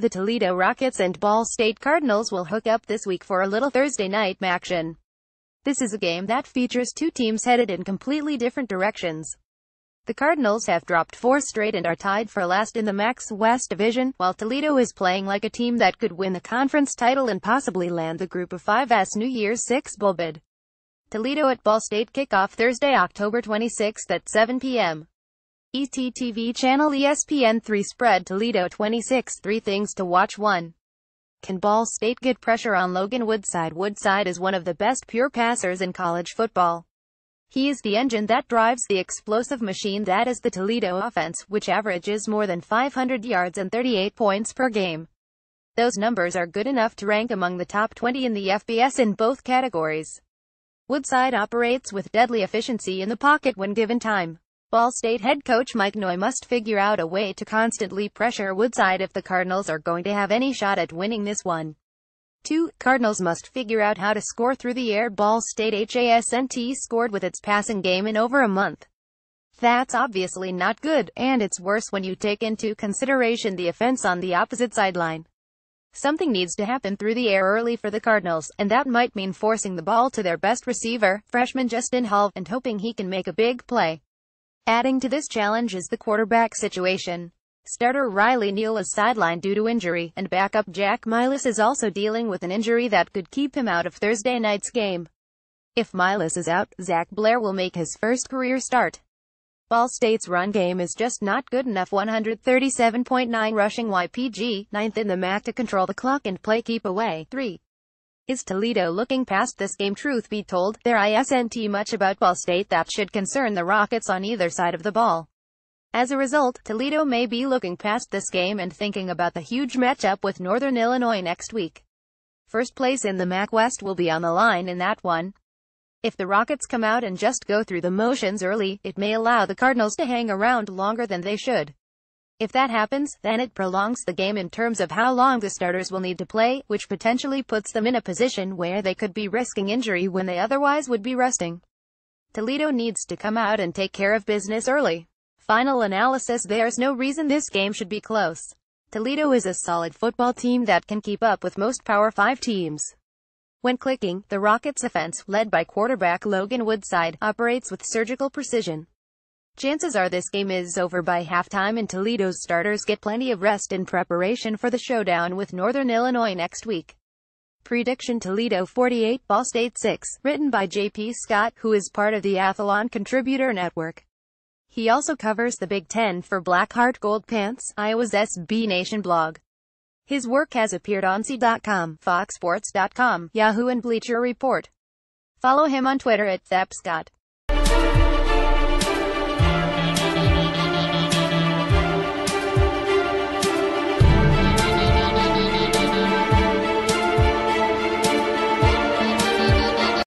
The Toledo Rockets and Ball State Cardinals will hook up this week for a little Thursday night action. This is a game that features two teams headed in completely different directions. The Cardinals have dropped four straight and are tied for last in the MAC's West Division, while Toledo is playing like a team that could win the conference title and possibly land the Group of 5's New Year's Six bowl bid. Toledo at Ball State kickoff Thursday, October 26 at 7 p.m. ETTV channel ESPN 3 spread Toledo 26 3 things to watch 1. Can Ball State get pressure on Logan Woodside? Woodside is one of the best pure passers in college football. He is the engine that drives the explosive machine that is the Toledo offense, which averages more than 500 yards and 38 points per game. Those numbers are good enough to rank among the top 20 in the FBS in both categories. Woodside operates with deadly efficiency in the pocket when given time. Ball State head coach Mike Neu must figure out a way to constantly pressure Woodside if the Cardinals are going to have any shot at winning this one. 2. Cardinals must figure out how to score through the air. Ball State HASNT scored with its passing game in over a month. That's obviously not good, and it's worse when you take into consideration the offense on the opposite sideline. Something needs to happen through the air early for the Cardinals, and that might mean forcing the ball to their best receiver, freshman Justin Hall, and hoping he can make a big play. Adding to this challenge is the quarterback situation. Starter Riley Neal is sidelined due to injury, and backup Jack Milas is also dealing with an injury that could keep him out of Thursday night's game. If Milas is out, Zach Blair will make his first career start. Ball State's run game is just not good enough 137.9 rushing YPG, ninth in the MAC to control the clock and play keep away. 3. Is Toledo looking past this game? Truth be told, there isn't much about Ball State that should concern the Rockets on either side of the ball. As a result, Toledo may be looking past this game and thinking about the huge matchup with Northern Illinois next week. First place in the MAC West will be on the line in that one. If the Rockets come out and just go through the motions early, it may allow the Cardinals to hang around longer than they should. If that happens, then it prolongs the game in terms of how long the starters will need to play, which potentially puts them in a position where they could be risking injury when they otherwise would be resting. Toledo needs to come out and take care of business early. Final analysis There's no reason this game should be close. Toledo is a solid football team that can keep up with most Power 5 teams. When clicking, the Rockets' offense, led by quarterback Logan Woodside, operates with surgical precision. Chances are this game is over by halftime and Toledo's starters get plenty of rest in preparation for the showdown with Northern Illinois next week. Prediction Toledo 48, Ball State 6, written by J.P. Scott, who is part of the Athlon Contributor Network. He also covers the Big Ten for Blackheart Gold Pants, Iowa's SB Nation blog. His work has appeared on C.com, FoxSports.com, Yahoo and Bleacher Report. Follow him on Twitter at ThapScott.